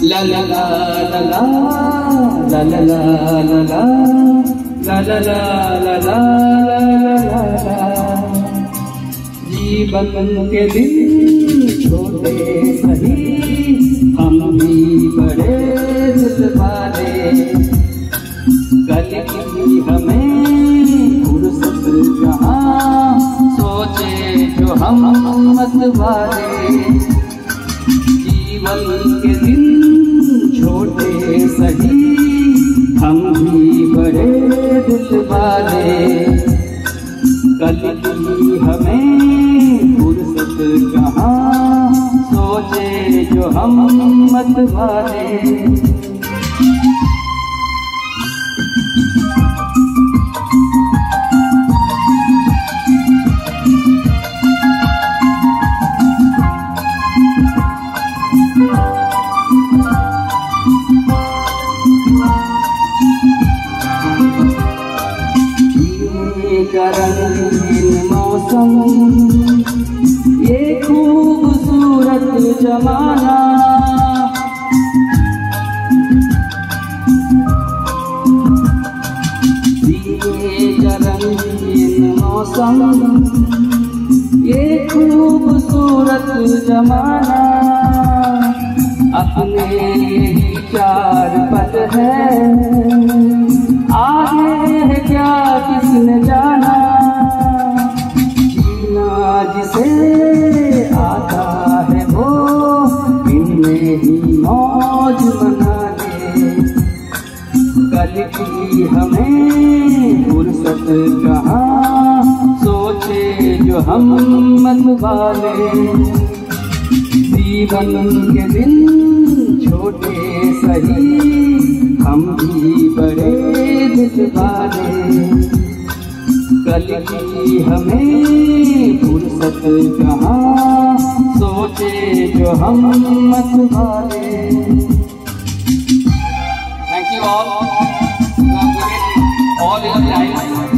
La la la la la la la la la la la la la la la la la जीवन के दिन छोटे सही हम भी बड़े वाले कल हमें फुर्सत कहाँ सोचे जो हम मत वाले जीवन के वाले। मौसम ये खूबसूरत जमाना। रंगीन मौसम ये खूबसूरत जमाना अपने चार पद है आगे है क्या किसने जाना जीना जिसे आता है वो इनमें ही मौज मना कल की हमें कहाँ, सोचे जो हम मत वाले। जीवन के दिन छोटे सही, हम भी बड़े दिल वाले कल की हमें फुर्सत कहाँ, सोचे जो हम मत वाले। Thank you all. You have given all time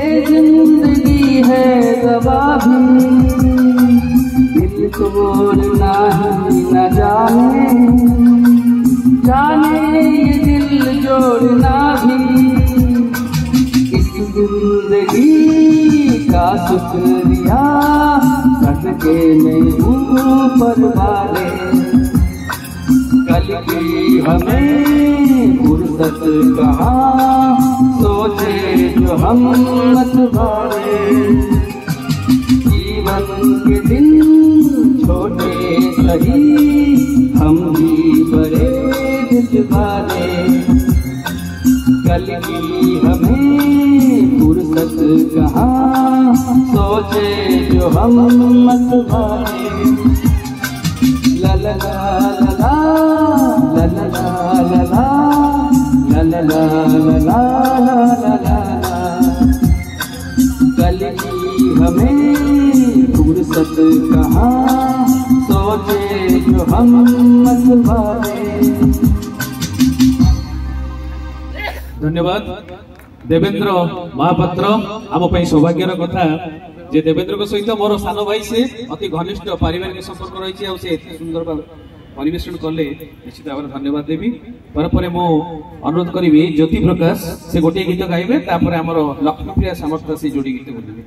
ये ज़िंदगी है भी दिल तोड़ना ही न जाने। जाने ये दिल जोड़ना भी। इस ज़िंदगी का शुक्रिया, सदके में ऊपर वाले कल की हमें फुर्सत कहाँ हम मत वाले जीवन के दिन छोटे सही, हम भी बड़े दिल वाले कल की हमें फुर्सत कहाँ, सोचे जो हम मत वाले ला ला ला ला ला ला ला हमें फुर्सत कहाँ सोचे जो हम मत वाले ଧନ୍ୟବାଦ ଦେବେନ୍ଦ୍ର ମହାପାତ୍ର ଆମ ପାଇଁ ସୌଭାଗ୍ୟର କଥା ଯେ ଦେବେନ୍ଦ୍ରଙ୍କ ସହିତ ମୋର ସାନ ଭାଇ ସେ ଅତି ଘନିଷ୍ଠ ପାରିବାରିକ ସମ୍ପର୍କ ରହିଛି ଆଉ ସେ ଏତେ ସୁନ୍ଦର ଭାବେ ପରିବେଷଣ କଲେ ନିଶ୍ଚିତ ଭାବରେ ଧନ୍ୟବାଦ ଦେବି ପରେ ପରେ ମୁଁ ଅନୁରୋଧ କରିବି ଜ୍ୟୋତି ପ୍ରକାଶ ସେ ଗୋଟିଏ ଗୀତ ଗାଇବେ ତାପରେ ଆମର ଲକ୍ଷ୍ମୀପ୍ରିୟା ସାମର୍ଥ୍ୟ ସେ ଯୋଡ଼ି ଗୀତ ବୋଲିବେ